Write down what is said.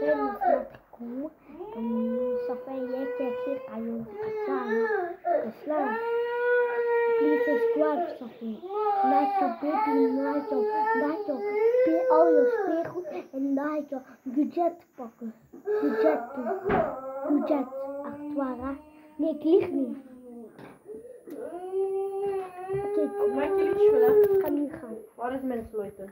كان يحكم صفية كثير عيون قسام قسام Please subscribe Sophie. Like your baby, like your, like your, pay al je spiegel en like your budget pakken. Budget, budget, actuara. Nee, ik niet. Oké. Maak Ik ga nu gaan. Waar is mijn sleutel?